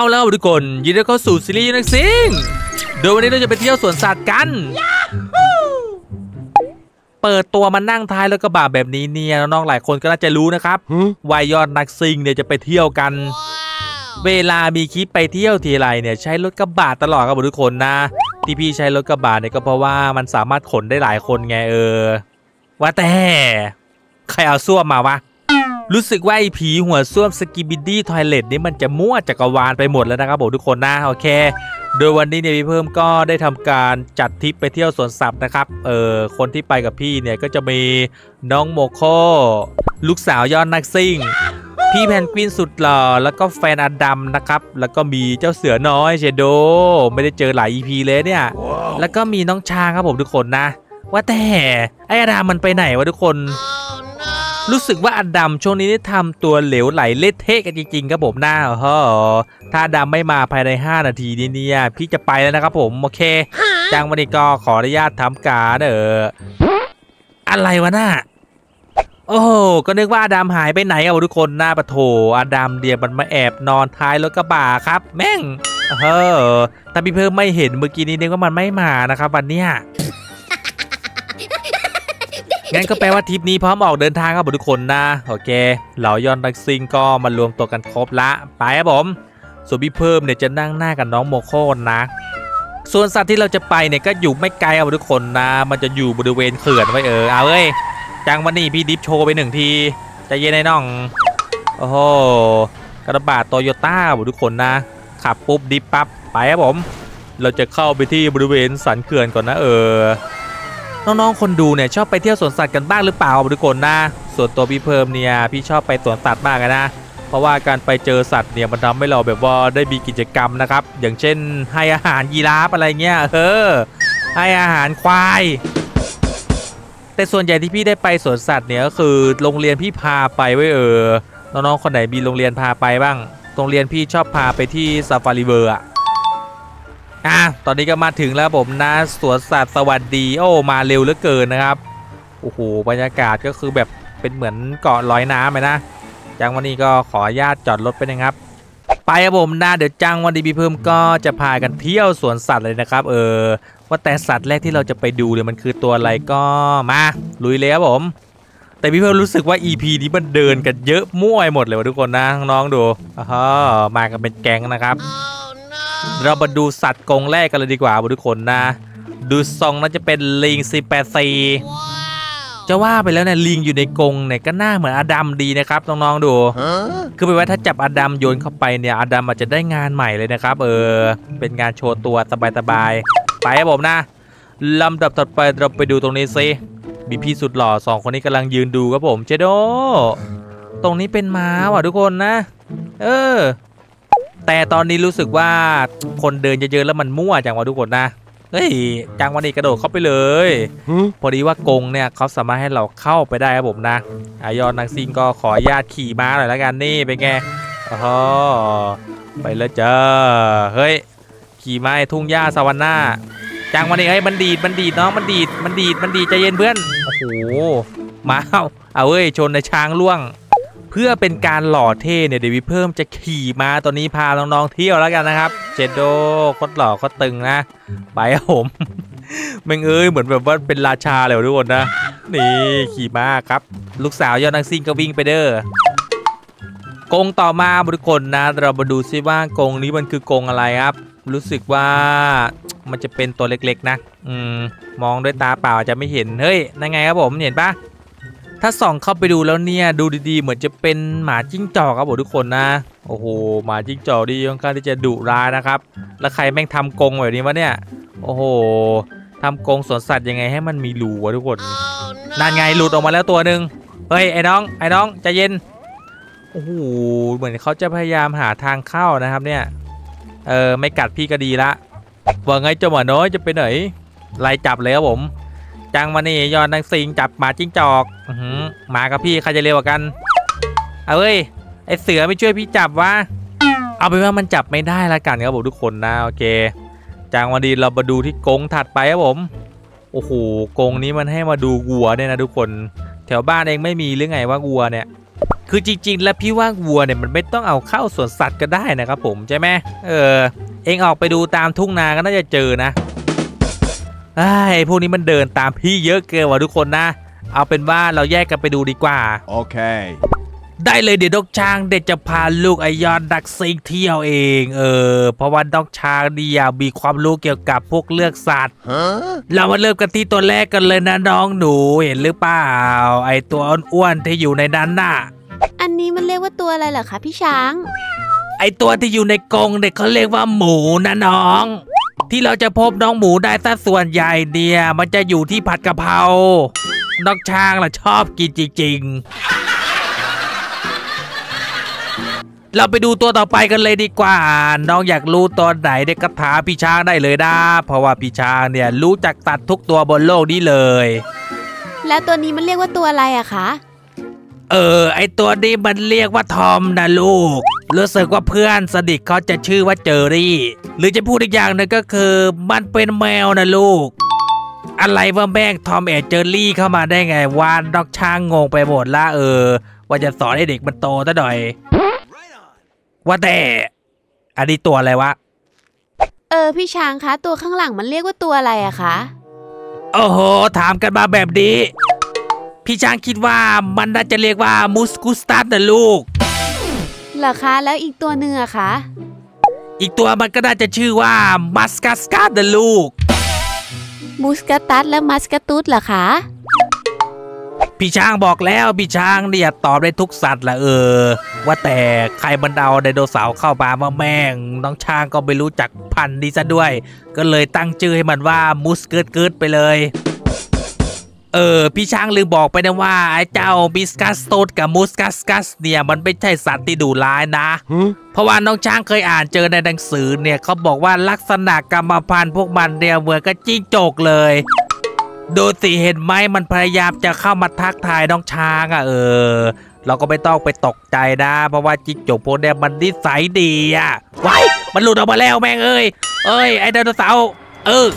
เอาแล้วทุกคนยินดีเข้าสู่ซีรีส์นักซิงโดยวันนี้เราจะไปเที่ยวสวนสัตว์กัน เปิดตัวมานั่งท้ายรถกระบะแบบนี้เนี่ยน้องๆหลายคนก็น่าจะรู้นะครับวายยอดนักซิงเนี่ยจะไปเที่ยวกัน เวลามีคลิปไปเที่ยวทีไรเนี่ยใช้รถกระบะตลอดครับทุกคนนะ ที่พี่ใช้รถกระบะเนี่ยก็เพราะว่ามันสามารถขนได้หลายคนไงเออ ว่าแต่ ใครเอาส้วมมาวะ รู้สึกว่าไอ้ผีหัวส้วม Skibidi Toilet นี่มันจะมั่วจักรวาลไปหมดแล้วนะครับผมทุกคนนะโอเค โดยวันนี้เนี่ยพี่เพิ่มก็ได้ทำการจัดทริปไปเที่ยวสวนสัตว์นะครับ เออคนที่ไปกับพี่เนี่ยก็จะมีน้องโมโคลูกสาวยอดนักซิ่ง พี่แพนกวินสุดหล่อแล้วก็แฟนอดัมนะครับ แล้วก็มีเจ้าเสือน้อยเชโด ไม่ได้เจอหลาย EP เลยเนี่ย แล้วก็มีน้องช้างครับผมทุกคนนะ ว่าแต่ไอ้อดัมมันไปไหนวะทุกคน รู้สึกว่าอดัมช่วงนี้ได้ทำตัวเหลวไหลเละเทะกันจริงๆครับผมหน้าเฮ้อถ้าอดัมไม่มาภายใน 5 นาทีนี้เนี่ยพี่จะไปแล้วนะครับผมโอเคจังวันนี้ก็ขออนุญาตทำการเอออะไรวะน่าโอ้โหก็นึกว่าอดัมหายไปไหนอะทุกคนหน้าปะโถอดัมเดียมันมาแอบนอนท้ายรถกระบะครับ แม่งเฮ้อถ้าพี่เพิ่มไม่เห็นเมื่อกี้นี้นึกว่ามันไม่มานะครับวันเนี้ย งั้นก็แปลว่าทริปนี้พร้อมออกเดินทางครับทุกคนนะ โอเค เหล่ายอนดักซิงก็มารวมตัวกันครบละไปครับผม ส่วนพี่เพิ่มเนี่ยจะนั่งหน้ากับน้องโมโคนะ ส่วนสัตว์ที่เราจะไปเนี่ยก็อยู่ไม่ไกลครับทุกคนนะ มันจะอยู่บริเวณเขื่อนไว้เออเอาเอ้ยจังวันนี้พี่ดิฟโชว์ไปหนึ่งทีใจะเย็นไอ้น้อง โอ้โหกระบะโตโยต้าทุกคนนะ ขับปุ๊บดิฟปั๊บไปครับผม เราจะเข้าไปที่บริเวณสันเขื่อนก่อนนะเออ น้องๆคนดูเนี่ยชอบไปเที่ยวสวนสัตว์กันบ้างหรือเปล่าทุกคนนะ ส่วนตัวพี่เพิ่มเนี่ยพี่ชอบไปสวนสัตว์มากนะ เพราะว่าการไปเจอสัตว์เนี่ยมันทำให้เราแบบว่าได้มีกิจกรรมนะครับ อย่างเช่นให้อาหารยีราฟอะไรเงี้ยเออให้อาหารควายแต่ส่วนใหญ่ที่พี่ได้ไปสวนสัตว์เนี่ยก็คือโรงเรียนพี่พาไปไว้เออน้องๆคนไหนมีโรงเรียนพาไปบ้างโรงเรียนพี่ชอบพาไปที่ซาฟารีเวิลด์อะ อะตอนนี้ก็มาถึงแล้วผมนะสวนสัตว์สวัสดีโอ้มาเร็วเหลือเกินนะครับโอ้โหบรรยากาศก็คือแบบเป็นเหมือนเกาะลอยน้ำเลยนะจังวันนี้ก็ขออนุญาตจอดรถไปนะครับ ไปครับผมนะเดี๋ยวจังวันดีพี่เพิ่มก็จะพากันเที่ยวสวนสัตว์เลยนะครับ เออ ว่าแต่สัตว์แรกที่เราจะไปดูเนี่ยมันคือตัวอะไรก็มาลุยเลยครับผม แต่พี่เพิ่มรู้สึกว่า EP นี้มันเดินกันเยอะมั่วไปหมดเลยว่ะทุกคนนะน้องดูอ๋อมากันเป็นแก๊งนะครับ เรามาดูสัตว์กรงแรกกันเลยดีกว่าทุกคนนะ ดูทรงน่าจะเป็นลิงซีแปดซีจะว่าไปแล้วเนี่ยลิงอยู่ในกรงเนี่ยก็น่าเหมือนอดัมดีนะครับน้องๆดูคือไปว่าถ้าจับอดัมโยนเข้าไปเนี่ยอดัมอาจจะได้งานใหม่เลยนะครับ เออ เป็นงานโชว์ตัวสบายๆไปครับผมนะลำดับถัดไปเราไปดูตรงนี้ซิมีพี่สุดหล่อสองคนนี้กำลังยืนดูครับผมเจโด ตรงนี้เป็นม้าว่ะทุกคนนะ เออ แต่ตอนนี้รู้สึกว่าคนเดินเยอะๆแล้วมันมั่วจังวะทุกคนนะเฮ้ยจังวันนี้กระโดดเข้าไปเลย พอดีว่ากรงเนี่ยเขาสามารถให้เราเข้าไปได้ครับผมนะอายอนนักซิงก็ขออนุญาตขี่ม้าหน่อยแล้วกันนี่เป็นไงอ๋อไปแล้วจ้าเฮ้ยขี่ม้าไอ้ทุ่งหญ้าสวรรค์หน้าจังวันนี้เฮ้ยมันดีดมันดีดน้องมันดีดมันดีดมันดีดใจเย็นเพื่อนโอ้โหมาเอาเอาเว้ยชนในช้างล่วง เพื่อเป็นการหล่อเท่เนี่ยเดวิเพิ่มจะขี่มาตัวนี้พาน้องๆเที่ยวแล้วกันนะครับ เจโดโคตรหล่อโคตรตึงนะ ไปผมแม่งเอ้ยเหมือนแบบว่าเป็นราชาเลยว่ะทุกคนนะ นี่ขี่ม้าครับ ลูกสาวยอดนักซิ่งก็วิ่งไปเด้อกงต่อมาทุกคนนะ เรามาดูซิว่ากงนี้มันคือกงอะไรครับ รู้สึกว่ามันจะเป็นตัวเล็กๆนะ อืมมองด้วยตาเปล่าจจะไม่เห็นเฮ้ยนั่นไงครับผมเห็นปะ ถ้าส่องเข้าไปดูแล้วเนี่ยดูดีๆ เหมือนจะเป็นหมาจิ้งจอกครับผมทุกคนนะ โอ้โหหมาจิ้งจอกดีค่อนข้างที่จะดุร้ายนะครับ แล้วใครแม่งทำกรงแบบนี้วะเนี่ย โอ้โหทำกรงสวนสัตว์ยังไงให้มันมีรูวะทุกคนนั่นไงหลุดออกมาแล้วตัวหนึ่งเฮ้ยไอ้น้องไอ้น้องใจเย็นโอ้โหเหมือนเขาจะพยายามหาทางเข้านะครับเนี่ยเออไม่กัดพี่ก็ดีละว่าไงเจ้าหมาน้อยจะไปไหนไล่จับเลยครับผม จังมานี่ยอดนังสิงจับหมาจิ้งจอกอหือมากับพี่ใครจะเร็วกว่ากันเอาเว้ยไอเสือไม่ช่วยพี่จับวะเอาเป็นว่ามันจับไม่ได้ละกันครับผมทุกคนนะโอเคจังวันดีเรามาดูที่กงถัดไปครับผมโอ้โหกงนี้มันให้มาดูวัวเนี่ยนะทุกคนแถวบ้านเองไม่มีหรือไงว่าวัวเนี่ย คือจริง ๆ แล้วพี่ว่าวัวเนี่ยมันไม่ต้องเอาเข้าสวนสัตว์ก็ได้นะครับผมใช่ไหมเออเองออกไปดูตามทุ่งนาก็น่าจะเจอนะ ไอ้ยพวกนี้มันเดินตามพี่เยอะเกินว่ะทุกคนนะ เอาเป็นว่าเราแยกกันไปดูดีกว่า Okay. ได้เลยเดี๋ยวดอกช้างเด็ดจะพาลูกไอยอนดักซิงเที่ยวเอง เออ เพราะว่าดอกช้างนี่อยากมีความรู้เกี่ยวกับพวกเลือกสัตว์ Huh? เรามาเริ่มกันที่ตัวแรกกันเลยนะน้องหนูเห็นหรือเปล่า ไอตัวอ้วนๆที่อยู่ในนั้นน่ะ อันนี้มันเรียกว่าตัวอะไรเหรอคะพี่ช้าง ไอตัวที่อยู่ในกรงเด็กเขาเรียกว่าหมูนะน้อง ที่เราจะพบน้องหมูได้สัดส่วนใหญ่เนี่ย มันจะอยู่ที่ผัดกะเพรา น้องช้างล่ะชอบกินจริง ๆ เราไปดูตัวต่อไปกันเลยดีกว่า น้องอยากรู้ตัวไหนเด็กก็ถามพี่ช้างได้เลยนะ เพราะว่าพี่ช้างเนี่ยรู้จักสัตว์ทุกตัวบนโลกนี้เลย แล้วตัวนี้มันเรียกว่าตัวอะไรอะคะ เออ ไอตัวนี้มันเรียกว่าทอมนะลูก รู้สึกว่าเพื่อนสนิทเขาจะชื่อว่าเจอรี่ หรือจะพูดอีกอย่างหนึงก็คือมันเป็นแมวนะลูก อะไรว่าแม่งทอมแอนเจอรี่เข้ามาได้ไงวานดอกช้างงงไปหมดละเออ ว่าจะสอนให้เด็กมันโตซะหน่อย ว่าแต่ อันนี้ตัวอะไรวะ เออพี่ช้างคะ ตัวข้างหลังมันเรียกว่าตัวอะไรอะคะ โอ้โห ถามกันมาแบบนี้ พี่ช้างคิดว่ามันน่าจะเรียกว่ามูสกุสตัสนะลูก เหรอคะ แล้วอีกตัวหนึ่งอะคะ อีกตัวมันก็น่าจะชื่อว่ามัสกัสกาดนะลูก มูสกาตัสและมัสกาตูดเหรอคะ พี่ช้างบอกแล้วพี่ช้างเนี่ยตอบได้ทุกสัตว์ละเออ ว่าแต่ใครมันเอาไดโนเสาร์เข้ามามาแม่ง น้องช้างก็ไม่รู้จักพันธุ์นี้ซะด้วย ก็เลยตั้งชื่อให้มันว่ามูสเกิร์ตเกิร์ตไปเลย เออพี่ช้างลืมบอกไปนะว่าไอ้เจ้าบิสกัสโตดกับมูสกัสกัสเนี่ยมันไม่ใช่สัตว์ที่ดุร้ายนะ Huh? เพราะว่าน้องช้างเคยอ่านเจอในหนังสือเนี่ยเขาบอกว่าลักษณะกรรมพันธุ์พวกมันเนี่ยเหมือนกับจิ้งจกเลยดูสิเห็นไหมมันพยายามจะเข้ามาทักทายน้องช้างอะเออ เราก็ไม่ต้องไปตกใจนะ เพราะว่าจิ้งจกพวกเนี้ยมันนิสัยดีอะว้ายมันหลุดออกมาแล้วแม่งเอ้ยเอ้ยไอ้ไดโนเสาร์เออ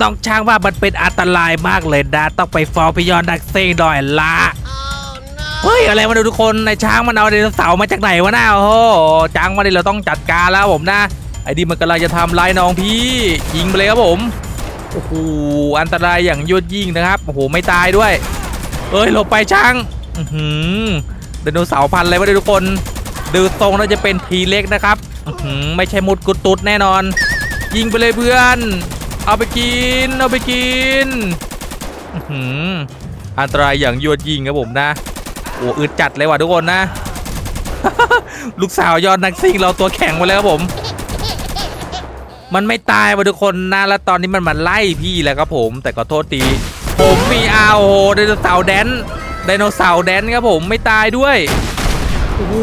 น้องช้างว่ามันเป็นอันตรายมากเลยนะต้องไปฟ้องพี่ยอดนักซิ่งด้วยละเฮ้ยอะไรมาดูทุกคนน้องช้างมันเอาไดโนเสาร์มาจากไหนวะน้าโอ้โหช้างมาดิเราต้องจัดการแล้วผมนะไอ้นี่มันกำลังจะทำลายน้องพี่ยิงไปเลยครับผมโอ้โหอันตรายอย่างยวดยิ่งนะครับโอ้โหไม่ตายด้วยเอ้ยหลบไปช้างอือหือไดโนเสาร์พันธุ์อะไรวะเนี่ยทุกคนดูทรงน่าจะเป็นทีเล็กนะครับอือหือไม่ใช่มุดกุดตุดแน่นอน ยิงไปเลยเพื่อน เอาไปกิน เอาไปกินอื้มอันตรายอย่างยวดยิงครับผมนะ โอ้อึดจัดเลยว่ะทุกคนนะ ลูกสาวยอดนักซิ่งเราตัวแข็งไปแล้วครับผม มันไม่ตายว่ะทุกคนนะ แล้วตอนนี้มันมาไล่พี่แล้วครับผม แต่ก็โทษทีผมมีอาโอไดโนเสาร์แดนไดโนเสาร์แดนครับผมไม่ตายด้วย โอ้โห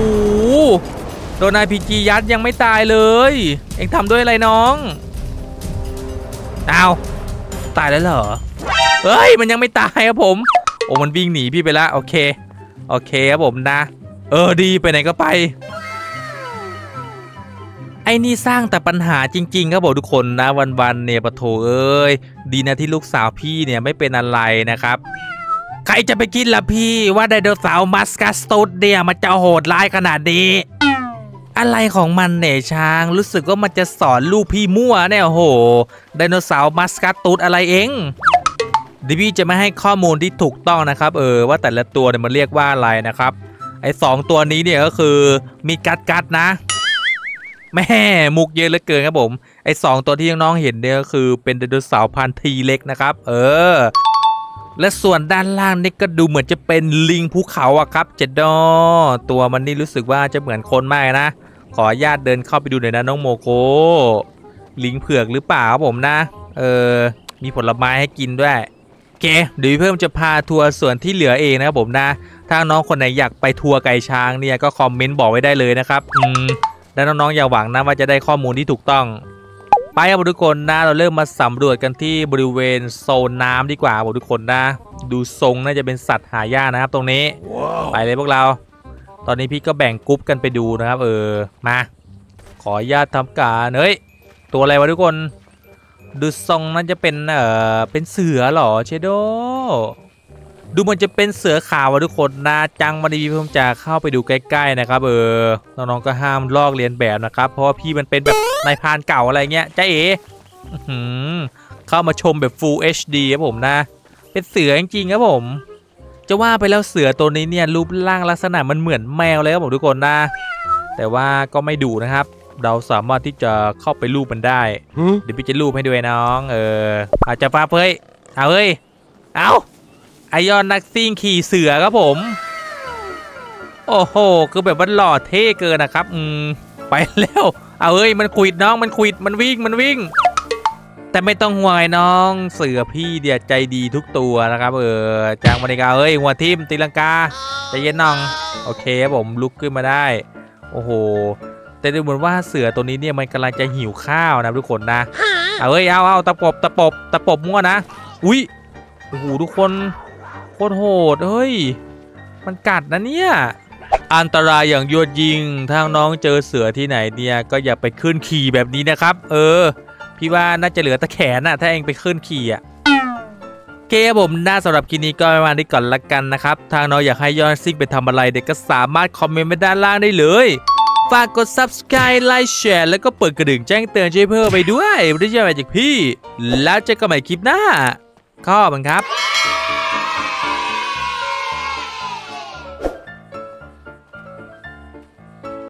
โดนนายพีจียัดยังไม่ตายเลย เอ็งทำด้วยอะไรน้อง เอาตายแล้วเหรอเฮ้ยมันยังไม่ตายครับผม โอ้มันวิ่งหนีพี่ไปแล้วโอเค โอเคครับผมนะ เออดีไปไหนก็ไป ไอ้นี่สร้างแต่ปัญหาจริง ๆ ครับผมทุกคนนะวันๆเนี่ยปะโถเอ้ยดีนะที่ลูกสาวพี่เนี่ยไม่เป็นอะไรนะครับใครจะไปคิดล่ะพี่ว่าไดโนเสาร์มัสกัสตูดเนี่ยมันจะโหดร้ายขนาดนี้ อะไรของมันเนี่ยช้าง รู้สึกว่ามันจะสอนลูกพี่มั่วเนี่ยโหไดโนเสาร์มัสกัสตูดอะไรเองดิพี่จะไม่ให้ข้อมูลที่ถูกต้องนะครับ เออว่าแต่ละตัวเนี่ยมันเรียกว่าอะไรนะครับ ไอ้สองตัวนี้เนี่ยก็คือมีกัดกัดนะแม่มุกเยอะเหลือเกินครับผมไอ้สองตัวที่น้องเห็นเนี่ยก็คือเป็นไดโนเสาร์พันธุ์ทีเล็กนะครับ เออ และส่วนด้านล่างนี่ก็ดูเหมือนจะเป็นลิงภูเขาอะครับ เจดดอตัวมันนี่รู้สึกว่าจะเหมือนคนมากนะ ขออนุญาตเดินเข้าไปดูหน่อยนะน้องโมโคลิงเผือกหรือเปล่าครับผมนะ เออ มีผลไม้ให้กินด้วยโอเคเดี๋ยวเพิ่มจะพาทัวร์ส่วนที่เหลือเองนะครับผมนะ ถ้าน้องคนไหนอยากไปทัวร์ไก่ช้างเนี่ยก็คอมเมนต์บอกไว้ได้เลยนะครับ อืม แล้วน้องๆอย่าหวังนะว่าจะได้ข้อมูลที่ถูกต้อง ไปครับทุกคนนะ เราเริ่มมาสำรวจกันที่บริเวณโซนน้ำดีกว่าทุกคนนะ ดูทรงน่าจะเป็นสัตว์หายากนะครับตรงนี้ Wow. ไปเลยพวกเรา ตอนนี้พี่ก็แบ่งกรุ๊ปกันไปดูนะครับ เออมา ขออนุญาตทำการเฮ้ยตัวอะไรวะทุกคน ดูทรงน่าจะเป็นเออเป็นเสือหรอเชโดดูมันจะเป็นเสือขาวอะทุกคนนะจังมาดีผมจะเข้าไปดูใกล้ ๆ นะครับ เออน้องๆก็ห้ามลอกเลียนแบบนะครับ เพราะว่าพี่มันเป็นแบบนายพานเก่าอะไรเงี้ยจ้าเอ๋อื้อหือเข้ามาชมแบบ Full HD ครับผมนะ เป็นเสือจริงๆครับผม จะว่าไปแล้วเสือตัวนี้เนี่ยรูปร่างลักษณะมันเหมือนแมวเลยครับผมทุกคนนะ แต่ว่าก็ไม่ดุนะครับ เราสามารถที่จะเข้าไปรูปมันได้ เดี๋ยวพี่จะรูปให้ด้วยน้อง เอออาจจะฟ้าเฮ้ยเอาเฮ้ยเอาไอยอนนักซิ่งขี่เสือครับผม โอ้โหคือแบบว่าหล่อเท่เกินนะครับ อืมไปแล้วเอาเฮ้ยมันขวิดน้องมันขวิดมันวิ่งมันวิ่ง แต่ไม่ต้องห่วงน้องเสือพี่เดียใจดีทุกตัวนะครับ เออจางมาริกาเฮ้ยหัวทิมตีลังกาใจเย็นน้อง โอเคผมลุกขึ้นมาได้ โอ้โห แต่ดูเหมือนว่าเสือตัวนี้เนี่ยมันกำลังจะหิวข้าวนะทุกคนนะเอาเฮ้ยเอาเอาตะปบตะปบตะปบมั่วนะอุ้ยโอ้โหทุกคนโคตรโหดเฮ้ยมันกัดนะเนี่ยอันตรายอย่างยวดยิงถ้าน้องเจอเสือที่ไหนเนี่ยก็อย่าไปขึ้นขี่แบบนี้นะครับ เออ พี่ว่าน่าจะเหลือแตะแขนนะถ้าเองไปขึ้นขี่อะเคผมน่าสำหรับคลิปนี้ก็ประมาณนี้ก่อนละกันนะครับ ทางน้องอยากให้ยอนซิ่งไปทำอะไรเด็กก็สามารถคอมเมนต์ไว้ด้านล่างได้เลย ฝากกด subscribe ไลค์แชร์แล้วก็เปิดกระดิ่งแจ้งเตือนช่วยเพิ่มไปด้วยไม่ได้จะมาจากพี่ แล้วเจอกันใหม่คลิปหน้า ข้อบังครับ